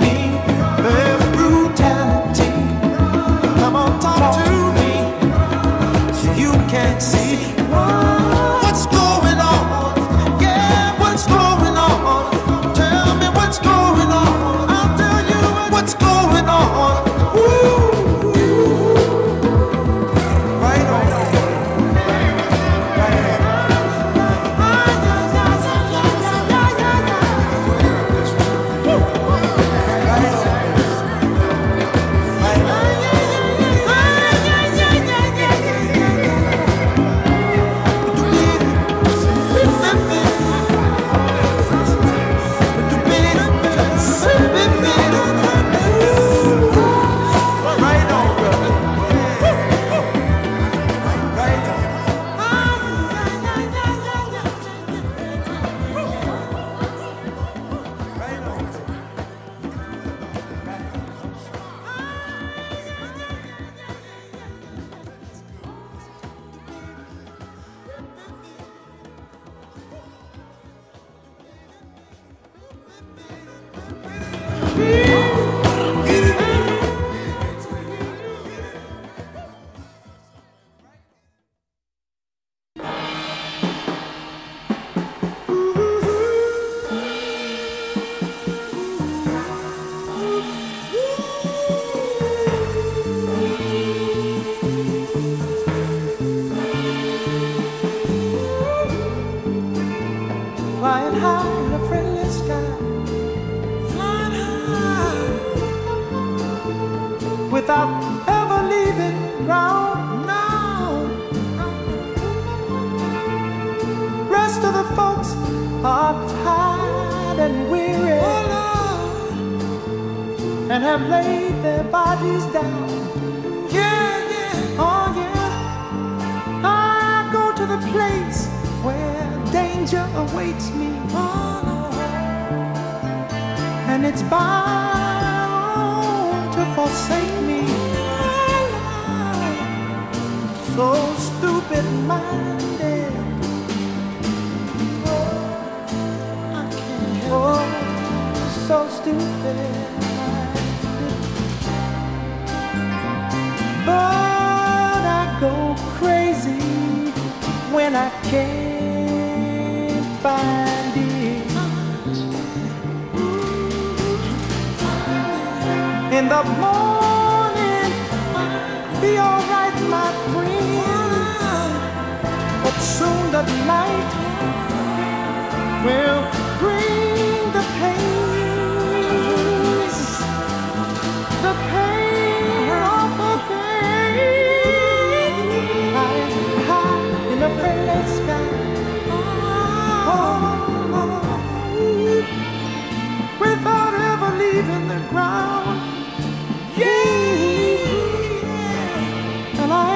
me are tired and weary. oh, And have laid their bodies down. Yeah, yeah. Oh, yeah. I go to the place where danger awaits me. And it's bound to forsake me. So stupid minded. So stupid. But I go crazy when I can't find it. In the morning, be alright, my friend. But soon the night will bring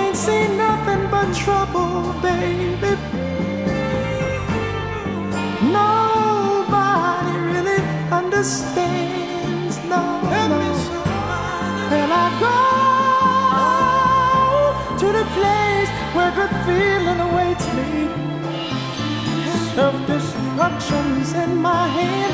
ain't seen nothing but trouble, baby. Nobody really understands, no, no. And I go to the place where good feeling awaits me. Self-destruction's in my hand,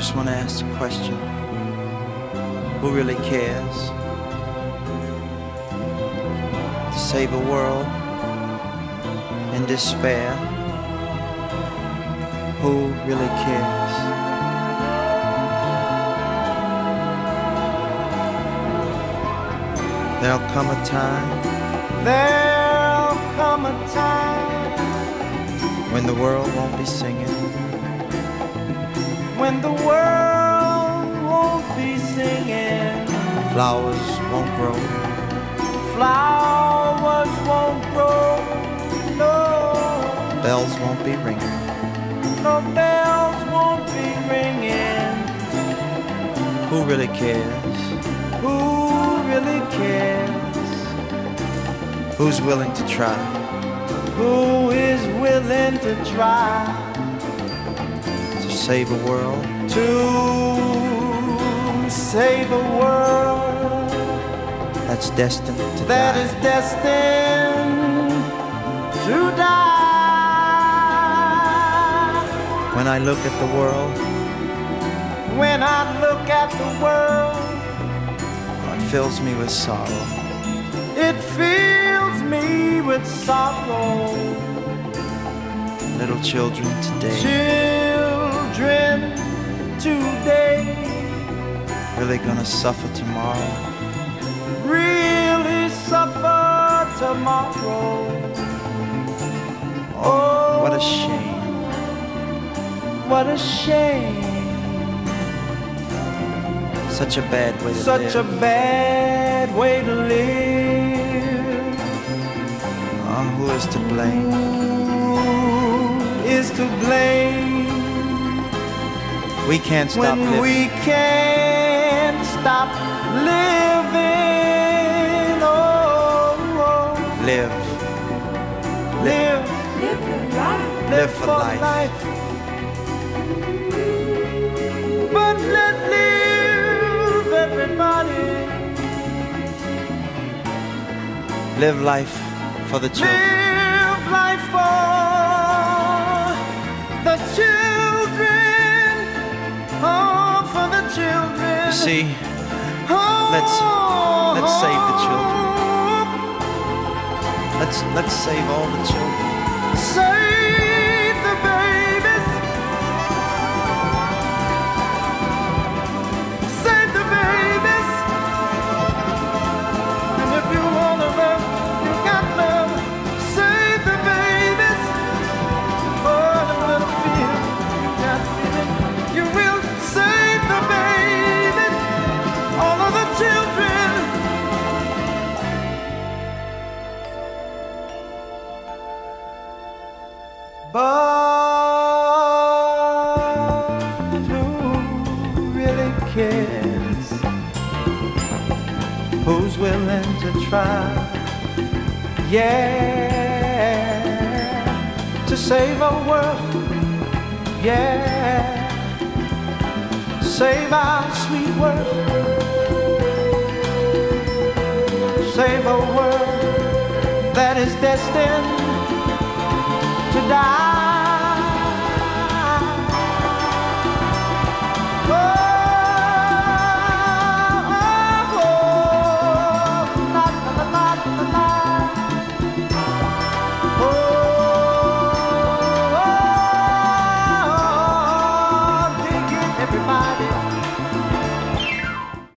just want to ask a question. Who really cares? To save a world in despair? Who really cares? There'll come a time. There'll come a time when the world won't be singing. When the world won't be singing. Flowers won't grow. Flowers won't grow. No. Bells won't be ringing. No bells won't be ringing. Who really cares? Who really cares? Who's willing to try? Who is willing to try save a world? To save a world that's destined to that die. is destined to die. When I look at the world, when I look at the world fills me with sorrow. It fills me with sorrow. Little children today. Children Really gonna suffer tomorrow. Really suffer tomorrow. Oh, what a shame. What a shame. Such a bad way to Such live. Such a bad way to live. Oh, who is to blame? Who is to blame? We can't stop when living. we can't stop living. Oh, oh. Live. Live. Live. Live, live for, life. life. But let live, everybody. Live life for the children. Live life for the children. Oh, for the children. You see, let's let's save the children. Let's let's save all the children. Save Who's willing to try? Yeah, to save our world. Yeah, save our sweet world. Save a world that is destined to die.